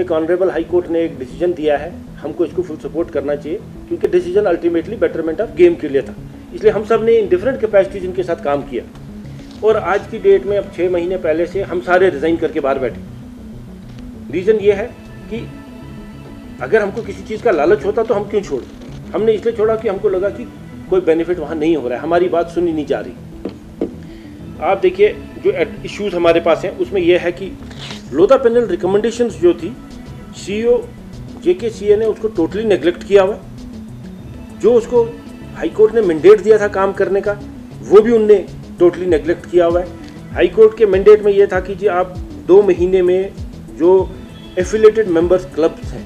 एक honourable high court ने एक डिसीज़न दिया है। हमको इसको फुल सपोर्ट करना चाहिए, क्योंकि decision ultimately betterment of game के लिए था। इसलिए हम सबने इन डिफरेंट कैपेसिटीज इनके साथ काम किया। और आज की डेट में अब छः महीने पहले से हम सारे रिज़ाइन करके बाहर बैठे। रीज़न ये है कि अगर हमको किसी चीज़ का लालच होता तो हम क्यों छोड़? हमने इसलिए छोड़ा कि हमको लगा कि कोई बेनिफिट वहाँ नहीं हो रहा है। हमारी बात सुनी नहीं जा रही। आप देखिए, जो इश्यूज़ हमारे पास हैं, उसमें यह है कि लोधा पैनल रिकमेंडेशंस जो थी सीईओ जेके सीए ने उसको टोटली नेग्लेक्ट किया हुआ। जो उसको हाईकोर्ट ने मैंडेट दिया था काम करने का, वो भी उनने टोटली नेग्लेक्ट किया हुआ है। हाईकोर्ट के मैंडेट में ये था कि जी आप दो महीने में जो एफिलेटेड मेंबर्स क्लब्स हैं,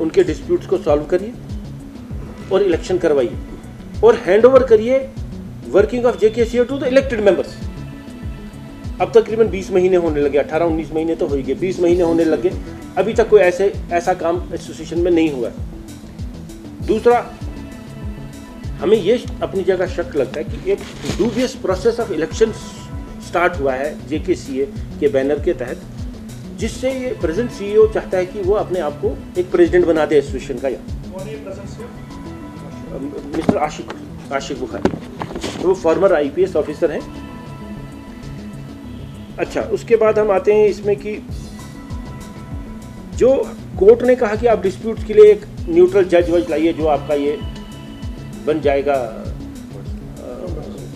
उनके डिस्प्यूट्स को सॉल्व करिए और इलेक्शन करवाइए और हैंड ओवर करिए working of JKC to the elected members अब तकरीबन 20 महीने होने लगे 18-19 महीने तो हो गए 20 महीने होने लगे। अभी तक कोई ऐसे ऐसा काम एसोसिएशन में नहीं हुआ दूसरा हमें ये अपनी जगह शक लगता है कि एक dubious process of election start हुआ है जेके के बैनर के तहत जिससे ये प्रेजेंट सीईओ चाहता है कि वो अपने आप को एक प्रेसिडेंट बना दे एसोसिएशन का यहाँ। मिस्टर आशिक आशिक बुखारी। वो फॉर्मर आईपीएस ऑफिसर हैं। अच्छा उसके बाद हम आते हैं इसमें कि जो कोर्ट ने कहा कि आप डिस्प्यूट के लिए एक न्यूट्रल जज वज लाइए जो आपका ये बन जाएगा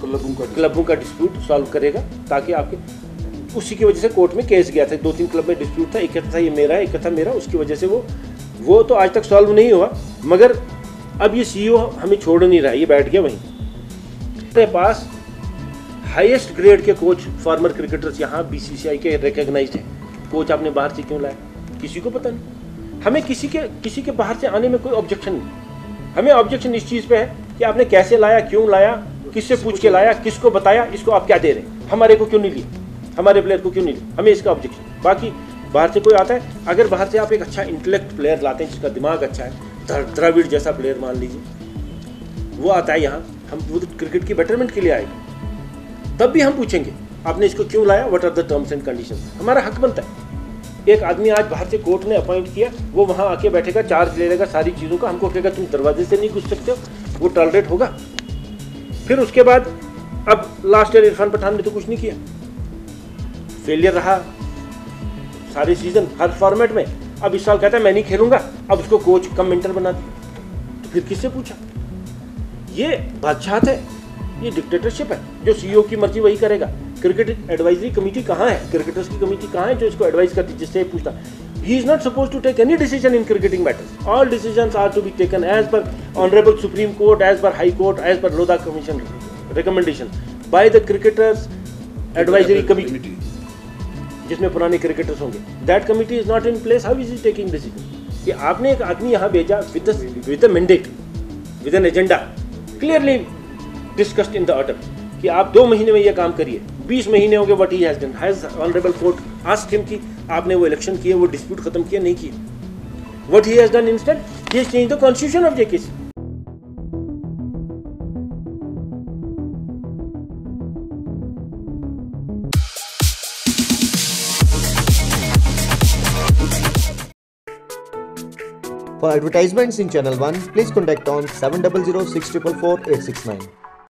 क्लबों का क्लबों का डिस्प्यूट सॉल्व करेगा ताकि आपके उसी की वजह से कोर्ट में केस गया था। दो तीन क्लब में डिस्प्यूट था एक था ये मेरा एक था मेरा उसकी वजह से वो वो तो आज तक सॉल्व नहीं हुआ। मगर अब ये सीईओ हमें छोड़ नहीं रहा ये बैठ गया वहीं। के पास हाईएस्ट ग्रेड के कोच फॉर्मर क्रिकेटर्स यहाँ बीसीसीआई के रिकग्नाइज हैं। कोच आपने बाहर से क्यों लाया? किसी को पता नहीं। हमें किसी के किसी के बाहर से आने में कोई ऑब्जेक्शन नहीं। हमें ऑब्जेक्शन इस चीज़ पे है कि आपने कैसे लाया क्यों लाया किससे पूछ के लाया किसको बताया इसको आप क्या दे रहे हैं? हमारे को क्यों नहीं लिया? हमारे प्लेयर को क्यों नहीं लिया? हमें इसका ऑब्जेक्शन बाकी बाहर से कोई आता है अगर बाहर से आप एक अच्छा इंटेलेक्ट प्लेयर लाते हैं जिसका दिमाग अच्छा है द्रविड़ जैसा प्लेयर मान लीजिए वो आता है यहाँ हम वो तो क्रिकेट की बेटरमेंट के लिए आएगा। तब भी हम पूछेंगे आपने इसको क्यों लाया? What are the terms and condition हमारा हक बनता है। एक आदमी आज बाहर से कोर्ट ने अपॉइंट किया, वो वहाँ आके बैठेगा, चार्ज ले लेगा सारी चीज़ों का। हमको कहेगा, तुम दरवाजे से नहीं घुस सकते हो, वो टॉलरेट होगा। फिर उसके बाद, अब लास्ट ईयर इरफान पठान ने तो कुछ नहीं किया। फेलियर रहा। सारे सीज़न हर फॉर्मेट में। अब इस साल कहता है, मैं नहीं खेलूँगा। अब उसको कोच कम मेंटर बना दिया। तो फिर किससे पूछा? ये बादशाह है ये डिक्टेटरशिप है। जो सीईओ की मर्ज़ी वही करेगा। क्रिकेट एडवाइजरी कमेटी कहाँ है क्रिकेटर्स की कमेटी कहाँ है जो इसको एडवाइस करती है जिससे पूछता he is not supposed to take any decision in cricketing matters. All decisions are to be taken as per Honorable Supreme Court, as per High Court, as per Lodha Commission recommendation by the cricketers advisory committee. जिसमें पुराने cricketers होंगे that committee is not in place how is is taking decision कि आपने एक आदमी यहाँ भेजा with with a mandate with an agenda clearly discussed in the order कि आप दो महीने में ये काम करिए बीस महीने हो गए what has done has honourable court ask him कि आपने वो इलेक्शन किए वो डिस्प्यूट खत्म किया नहीं किया? What he has done he has change the constitution of JKC For advertisements in Channel 1, please contact on 700 644 869.